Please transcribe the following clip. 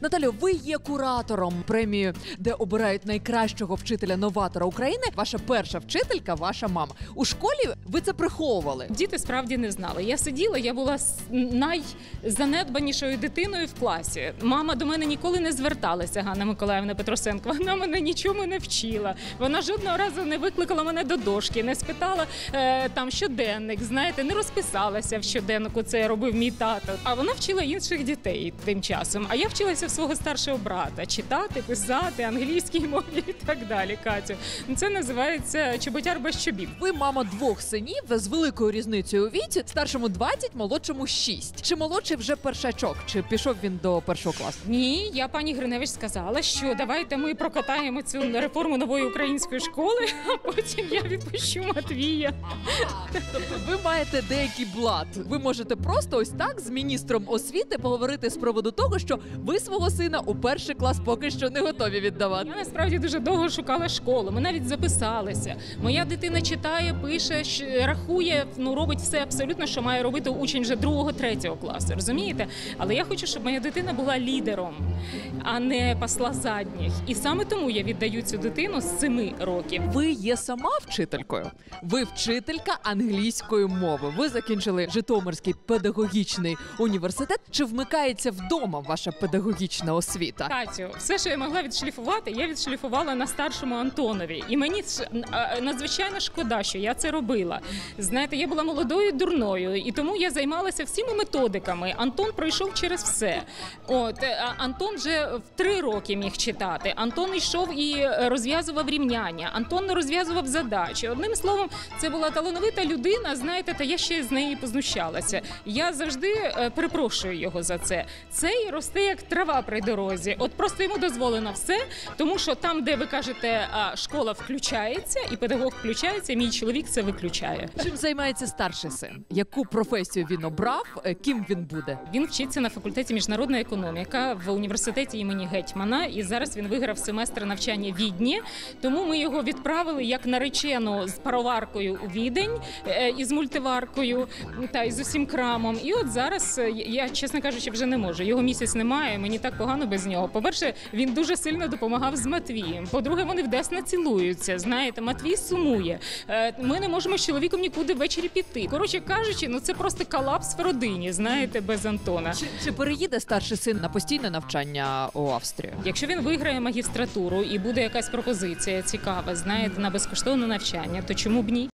Наталю, ви є куратором премії, де обирають найкращого вчителя новатора України. Ваша перша вчителька, ваша мама. У школі ви це приховували. Діти справді не знали. Я сиділа, я була найзанедбанішою дитиною в класі. Мама до мене ніколи не зверталася, Ганна Миколаївна Петросенко. Вона мене нічому не вчила. Вона жодного разу не викликала мене до дошки, не спитала е, там щоденник. Знаєте, не розписалася в щоденнику. Це робив мій тато. А вона вчила інших дітей тим часом. А я вчилася в свого старшого брата читати, писати, англійській мові і так далі. Катю, це називається чоботяр без чобіт. Ви мама двох синів з великою різницею у віці, старшому 20, молодшому 6. Чи молодший вже першачок? Чи пішов він до першого класу? Ні, я пані Гриневич сказала, що давайте ми прокатаємо цю реформу нової української школи, а потім я відпущу Матвія. Тобто ви маєте деякий блат. Ви можете просто ось так з міністром освіти поговорити з приводу того, що ви свого сина у перший клас поки що не готові віддавати. Я насправді дуже довго шукала школу. Ми навіть записалися. Моя дитина читає, пише, рахує, ну робить все абсолютно, що має робити учень вже другого, третього класу. Розумієте? Але я хочу, щоб моя дитина була лідером, а не пасла задніх. І саме тому я віддаю цю дитину з семи років. Ви є сама вчителькою. Ви вчителька англійської мови. Ви закінчили Житомирський педагогічний університет. Чи вмикається вдома ваша педагогічна освіта? Катю, все, що я могла відшліфувати, я відшліфувала на старшому Антонові. І мені надзвичайно шкода, що я це робила. Знаєте, я була молодою дурною, і тому я займалася всіма методиками. Антон пройшов через все. От е, Антон вже в три роки міг читати. Антон йшов і розв'язував рівняння. Антон розв'язував задачі. Одним словом, це була талановита людина. Знаєте, та я ще з неї познущалася. Я завжди е, перепрошую його за це. Цей росте як трава при дорозі. От просто йому дозволено все, тому що там, де ви кажете, школа включається і педагог включається, мій чоловік це виключає. Чим займається старший син? Яку професію він обрав? Е, Ким він буде? Він вчиться на факультеті міжнародна економіка в університеті імені Гетьмана. І зараз він виграв семестр навчання Відні. Тому ми його відправили як наречену з пароваркою у відень е, і з мультиваркою та і з усім крамом. І от зараз е, я, чесно кажучи, вже не можу. Його місяць немає. Мені так погано без нього. По-перше, він дуже сильно допомагав з Матвієм. По-друге, вони вдесно цілуються. Знаєте, Матвій сумує. Е, Ми не можемо з чоловіком нікуди ввечері піти. Коротше кажучи, ну це просто колапс в родині. Знаєте, без Антона. Чи, чи переїде старший син на постійне навчання у Австрію? Якщо він виграє магістратуру і буде якась пропозиція цікава, знаєте, на безкоштовне навчання, то чому б ні?